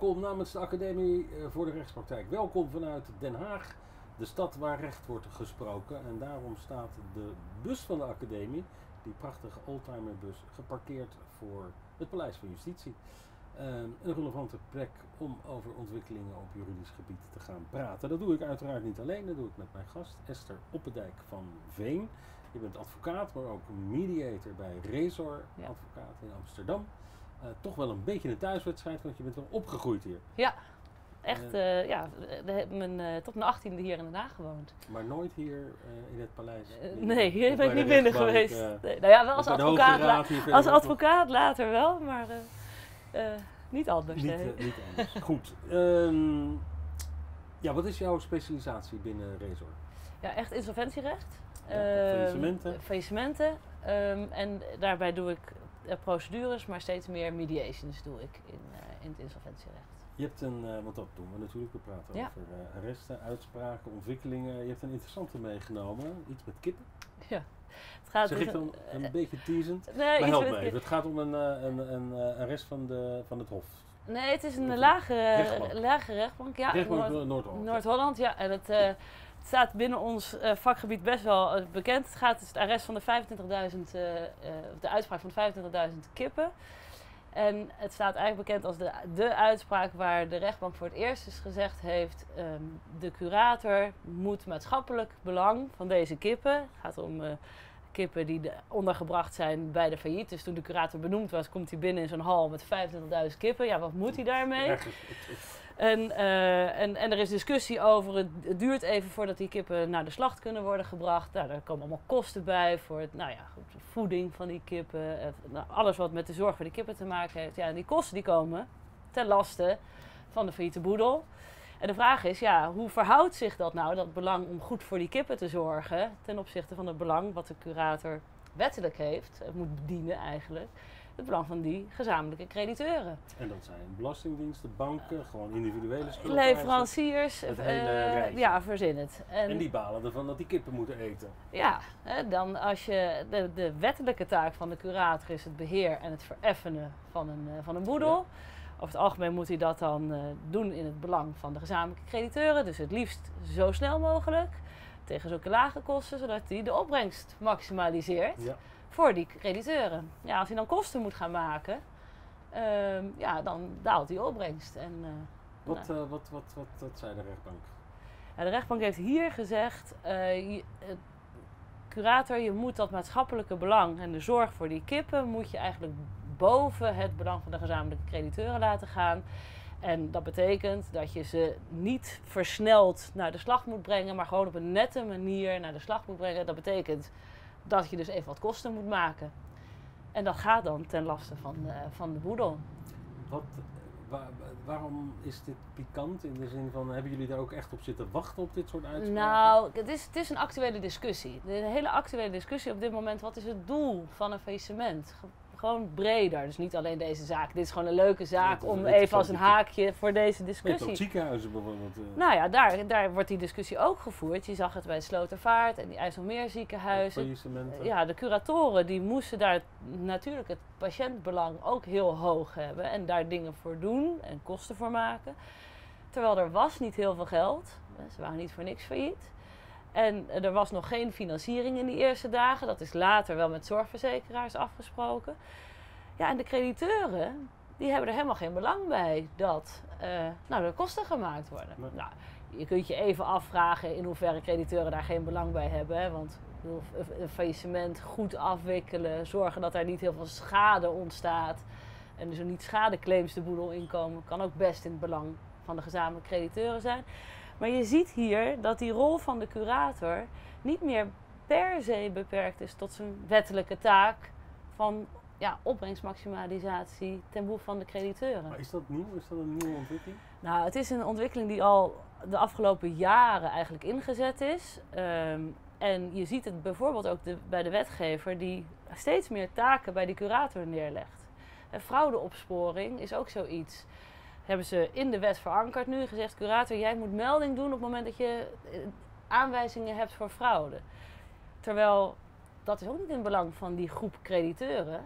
welkom namens de Academie eh, voor de Rechtspraktijk. Welkom vanuit Den Haag, de stad waar recht wordt gesproken. En daarom staat de bus van de Academie, die prachtige oldtimerbus, geparkeerd voor het Paleis van Justitie. Een relevante plek om over ontwikkelingen op juridisch gebied te gaan praten. Dat doe ik uiteraard niet alleen, dat doe ik met mijn gast Esther Oppendijk van Veen. Je bent advocaat, maar ook mediator bij Resor Ja. Advocaat in Amsterdam. Eh, toch wel een beetje een thuiswedstrijd, want je bent wel opgegroeid hier. Ja, echt, eh, ja, de, heb mijn, tot mijn achttiende hier in Den Haag gewoond. Maar nooit hier in het paleis. Nee, hier ben ik niet binnen geweest. Nee, nou ja, wel als advocaat, Raad als advocaat later wel, maar niet anders. Niet, niet anders. Goed. Ehm, ja, wat is jouw specialisatie binnen Resor? Ja, echt insolventierecht. Ja, Ehm, faillissementen. faillissementen. Ehm, en daarbij doe ik procedures, maar steeds meer mediations doe ik in, eh, in het insolventierecht. Je hebt een, eh, want dat doen we natuurlijk, we praten Ja. over eh, arresten, uitspraken, ontwikkelingen. Je hebt een interessante meegenomen, iets met kippen. Het gaat zeg dus ik dan een eh, beetje teasend? Nee, Maar help me even, het gaat om een, eh, een, een eh, arrest van, de, van het Hof. Nee, het is een een lage rechtbank. lage rechtbank. Ja, Rechtbank Noord- Noord-Holland. Noord-Holland, ja. En het, eh, het staat binnen ons eh, vakgebied best wel eh, bekend. Het gaat dus het arrest van de 25.000, eh, de uitspraak van 25.000 kippen. En het staat eigenlijk bekend als de, de uitspraak waar de rechtbank voor het eerst eens gezegd heeft... ehm, de curator moet maatschappelijk belang van deze kippen... Het gaat om kippen die de- ondergebracht zijn bij de failliet. Dus toen de curator benoemd was, komt hij binnen in zo'n hal met 25.000 kippen. Ja, wat moet hij daarmee? Het- het- En, eh, en, en er is discussie over, het, het duurt even voordat die kippen naar de slacht kunnen worden gebracht. Nou, daar komen allemaal kosten bij voor het, nou ja, goed, voeding van die kippen. Het- nou, alles wat met de zorg voor die kippen te maken heeft. Ja, en die kosten die komen ten laste van de failliete boedel. En de vraag is, ja, hoe verhoudt zich dat nou, dat belang om goed voor die kippen te zorgen, ten opzichte van het belang wat de curator wettelijk heeft, eh, moet bedienen eigenlijk, het belang van die gezamenlijke crediteuren. En dat zijn belastingdiensten, banken, gewoon individuele schulden. Leveranciers, Het eh, hele ja, verzin het. En, En die balen ervan dat die kippen moeten eten. ja, dan als je de, de wettelijke taak van de curator is het beheer en het vereffenen van een, eh, van een boedel. Over het algemeen moet hij dat dan eh, doen in het belang van de gezamenlijke crediteuren. Dus het liefst zo snel mogelijk. Tegen zulke lage kosten, zodat hij de opbrengst maximaliseert Ja. Voor die crediteuren. Ja, als hij dan kosten moet gaan maken, ehm, ja, dan daalt die opbrengst. En, eh, Wat, eh, wat, wat, wat, wat zei de rechtbank? Ja, de rechtbank heeft hier gezegd, je- eh, curator, je moet dat maatschappelijke belang en de zorg voor die kippen moet je eigenlijk boven het belang van de gezamenlijke crediteuren laten gaan. En dat betekent dat je ze niet versneld naar de slag moet brengen, maar gewoon op een nette manier naar de slag moet brengen. Dat betekent dat je dus even wat kosten moet maken. En dat gaat dan ten laste van, eh, van de boedel. Wat, wa- wa- waarom is dit pikant? In de zin van, hebben jullie daar ook echt op zitten wachten op dit soort uitspraken? Nou, het is, het is een actuele discussie. De hele actuele discussie op dit moment. Wat is het doel van een faillissement? Ge- Gewoon breder. Dus niet alleen deze zaak. Dit is gewoon een leuke zaak om even als een haakje voor deze discussie. ziekenhuizen bijvoorbeeld. eh, Nou ja, daar, daar wordt die discussie ook gevoerd. Je zag het bij Slotervaart en die IJsselmeerziekenhuizen. Ja, de curatoren die moesten daar natuurlijk het patiëntbelang ook heel hoog hebben. En daar dingen voor doen en kosten voor maken. Terwijl er was niet heel veel geld. Ze waren niet voor niks failliet. En er was nog geen financiering in die eerste dagen. Dat is later wel met zorgverzekeraars afgesproken. Ja, en de crediteuren, die hebben er helemaal geen belang bij dat eh, nou, er kosten gemaakt worden. Nee. Nou, je kunt je even afvragen in hoeverre crediteuren daar geen belang bij hebben. Hè? Want een- faillissement goed afwikkelen, zorgen dat er niet heel veel schade ontstaat. En dus niet schadeclaims de boedel inkomen, kan ook best in het belang van de gezamenlijke crediteuren zijn. Maar je ziet hier dat die rol van de curator niet meer per se beperkt is tot zijn wettelijke taak van ja, opbrengstmaximalisatie ten behoeve van de crediteuren. Maar is dat nieuw? Is dat een nieuwe ontwikkeling? Nou, het is een ontwikkeling die al de afgelopen jaren eigenlijk ingezet is. Ehm, en je ziet het bijvoorbeeld ook de- bij de wetgever die steeds meer taken bij die curator neerlegt. En fraudeopsporing is ook zoiets. Hebben ze in de wet verankerd nu gezegd, curator, jij moet melding doen op het moment dat je eh, aanwijzingen hebt voor fraude. Terwijl dat is ook niet in het belang van die groep crediteuren.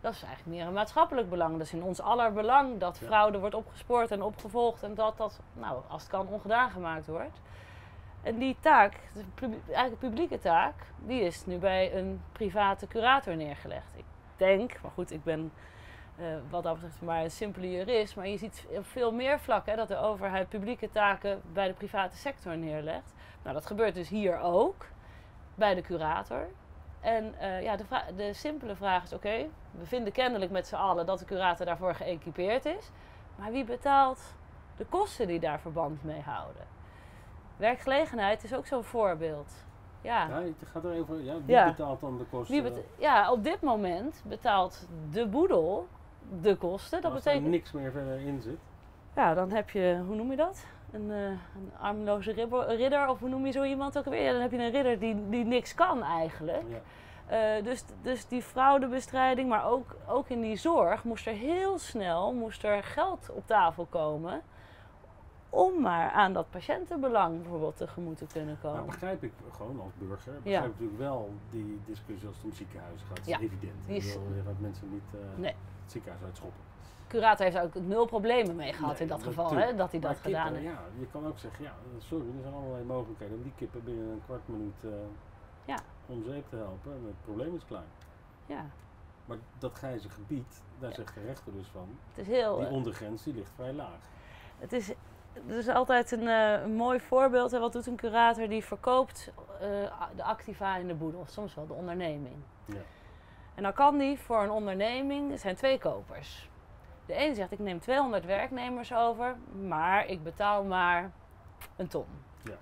Dat is eigenlijk meer een maatschappelijk belang. Dat is in ons aller belang dat fraude wordt opgespoord en opgevolgd en dat dat, nou, als het kan, ongedaan gemaakt wordt. En die taak, de eigenlijk publieke taak, die is nu bij een private curator neergelegd. Ik denk, maar goed, ik ben eh, wat dat betreft maar een simpele jurist, maar je ziet op veel meer vlakken hè, dat de overheid publieke taken bij de private sector neerlegt. Nou, dat gebeurt dus hier ook, bij de curator. En eh, ja, de, de simpele vraag is: oké, we vinden kennelijk met z'n allen dat de curator daarvoor geëquipeerd is. Maar wie betaalt de kosten die daar verband mee houden? Werkgelegenheid is ook zo'n voorbeeld. Ja, Ja, je gaat er even, ja, wie Ja. betaalt dan de kosten? ja, op dit moment betaalt de boedel de kosten. Dat als er betekent, niks meer verder in zit. ja, dan heb je, hoe noem je dat? Een, eh, een armloze ribber- ridder, of hoe noem je zo iemand ook alweer? Ja, dan heb je een ridder die, die niks kan eigenlijk. Ja. Eh, dus, dus die fraudebestrijding, maar ook, ook in die zorg, moest er heel snel moest er geld op tafel komen. Om maar aan dat patiëntenbelang bijvoorbeeld tegemoet te kunnen Nou, komen. begrijp ik gewoon als burger, begrijp Ja. ik natuurlijk wel die discussie als het om ziekenhuizen gaat. Dat Ja, is evident. die is- je gaat mensen niet eh, Nee. het ziekenhuis uitschoppen. Curator heeft ook nul problemen mee gehad Nee, in dat geval, hè, dat hij dat gedaan heeft. Ja, je kan ook zeggen, ja, sorry, er zijn allerlei mogelijkheden om die kippen binnen een kwart minuut eh, Ja. om zeep te helpen en het probleem is klein. Ja, Maar dat grijze gebied, daar Ja. zegt de rechter dus van, het is heel. die eh, ondergrens die ligt vrij laag. Het is, het is altijd een, eh, een mooi voorbeeld. Hè. Wat doet een curator? Die verkoopt eh, de activa in de boedel, soms wel de onderneming. Ja. En dan kan die voor een onderneming, er zijn twee kopers. De ene zegt, ik neem 200 werknemers over, maar ik betaal maar een ton. Ja.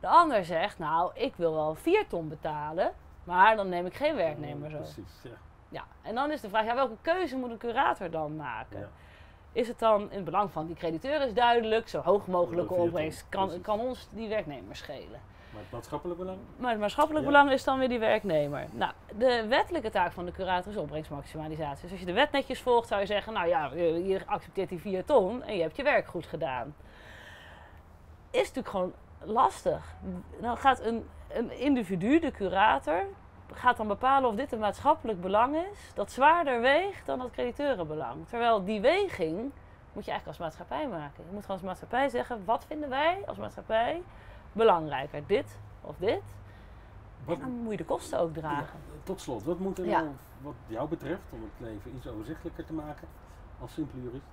De ander zegt, nou, ik wil wel 4 ton betalen, maar dan neem ik geen werknemers Ja, over. Precies, ja. Ja, en dan is de vraag, ja, welke keuze moet een curator dan maken? Is het dan in het belang van die crediteur is duidelijk, zo hoog mogelijke opbrengst kan, kan ons die werknemers schelen. Maar het maatschappelijk belang? Maar het maatschappelijk Ja. belang is dan weer die werknemer. Nou, de wettelijke taak van de curator is opbrengstmaximalisatie. Dus als je de wet netjes volgt, zou je zeggen, nou ja, je je accepteert die 4 ton en je hebt je werk goed gedaan. Is natuurlijk gewoon lastig. Dan gaat een, een individu, de curator, gaat dan bepalen of dit een maatschappelijk belang is, dat zwaarder weegt dan dat crediteurenbelang. Terwijl die weging moet je eigenlijk als maatschappij maken. Je moet gewoon als maatschappij zeggen, wat vinden wij als maatschappij belangrijker, dit of dit? Wat, En dan moet je de kosten ook dragen. Ja, tot slot, wat moet er Ja. nou, wat jou betreft, om het leven iets overzichtelijker te maken, als simpele jurist,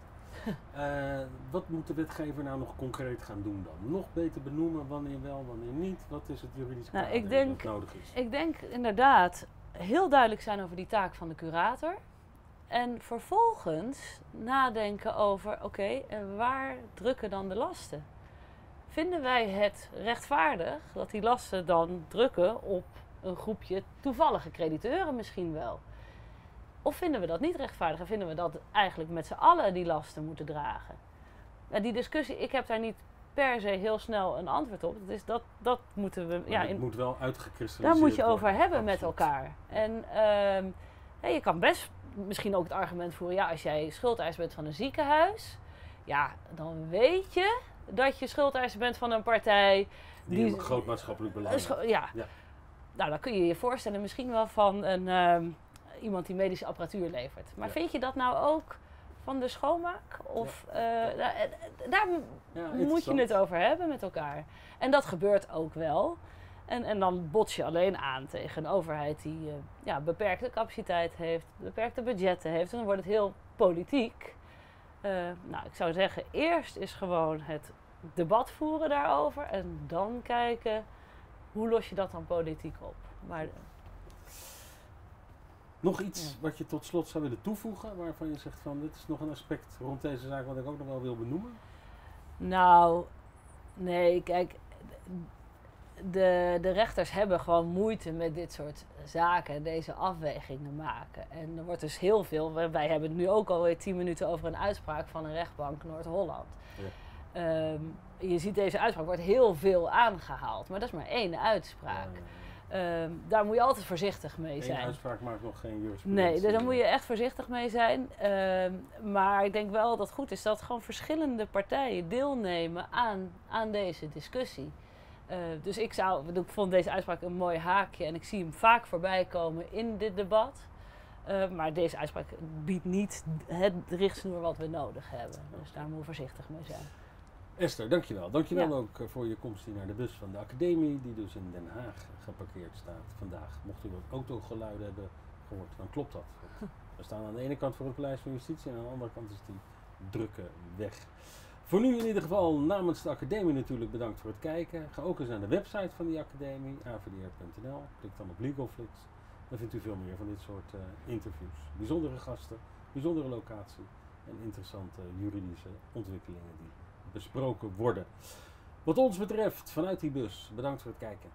eh, wat moet de wetgever nou nog concreet gaan doen dan? Nog beter benoemen wanneer wel, wanneer niet? Wat is het juridisch Nou, kader ik denk- dat nodig is? Ik denk inderdaad heel duidelijk zijn over die taak van de curator. En vervolgens nadenken over, oké, en waar drukken dan de lasten? Vinden wij het rechtvaardig dat die lasten dan drukken op een groepje toevallige crediteuren misschien wel? Of vinden we dat niet rechtvaardig en vinden we dat eigenlijk met z'n allen die lasten moeten dragen? Nou, die discussie, ik heb daar niet per se heel snel een antwoord op. Dat, is dat, dat moeten we... Maar Ja, het in, moet wel uitgekristalliseerd daar moet je over worden, hebben met elkaar. En ehm, je kan best misschien ook het argument voeren: ja, als jij schuldeiser bent van een ziekenhuis, ja, dan weet je dat je schuldeiser bent van een partij. Die, die- een groot maatschappelijk belang heeft. ja. Ja. Nou, dan kun je je voorstellen misschien wel van een, ehm, iemand die medische apparatuur levert. Maar Ja. vind je dat nou ook van de schoonmaak? Of eh, daar, eh, daar Ja, moet je het over hebben met elkaar. En dat gebeurt ook wel. En, en dan bots je alleen aan tegen een overheid die eh, ja, beperkte capaciteit heeft, beperkte budgetten heeft. En dan wordt het heel politiek. Nou, ik zou zeggen, eerst is gewoon het debat voeren daarover. En dan kijken, hoe los je dat dan politiek op? Maar Nog iets Ja. wat je tot slot zou willen toevoegen, waarvan je zegt van dit is nog een aspect rond deze zaak wat ik ook nog wel wil benoemen? Nou, nee, kijk, de, de rechters hebben gewoon moeite met dit soort zaken, deze afwegingen maken. En er wordt dus heel veel, wij, hebben het nu ook alweer tien minuten over een uitspraak van een rechtbank Noord-Holland. Ehm, je ziet deze uitspraak wordt heel veel aangehaald, maar dat is maar één uitspraak. Ehm, daar moet je altijd voorzichtig mee zijn. uitspraak maakt nog geen jurisprudentie. Nee, dus daar moet je echt voorzichtig mee zijn. Ehm, maar ik denk wel dat het goed is dat gewoon verschillende partijen deelnemen aan, aan deze discussie. Eh, dus ik, zou, ik vond deze uitspraak een mooi haakje en ik zie hem vaak voorbij komen in dit debat. Maar deze uitspraak biedt niet het richtsnoer wat we nodig hebben. Dus daar moeten we voorzichtig mee zijn. Esther, dankjewel. Dankjewel Ja. ook eh, voor je komst hier naar de bus van de academie, die dus in Den Haag geparkeerd staat vandaag. Mocht u wat autogeluiden hebben gehoord, dan klopt dat. We staan aan de ene kant voor het Paleis van Justitie en aan de andere kant is die drukke weg. Voor nu in ieder geval namens de academie natuurlijk bedankt voor het kijken. Ga ook eens naar de website van die academie, avdr.nl. Klik dan op Legalflix. Dan vindt u veel meer van dit soort eh, interviews. Bijzondere gasten, bijzondere locatie en interessante juridische ontwikkelingen die besproken worden. Wat ons betreft, vanuit die bus, bedankt voor het kijken.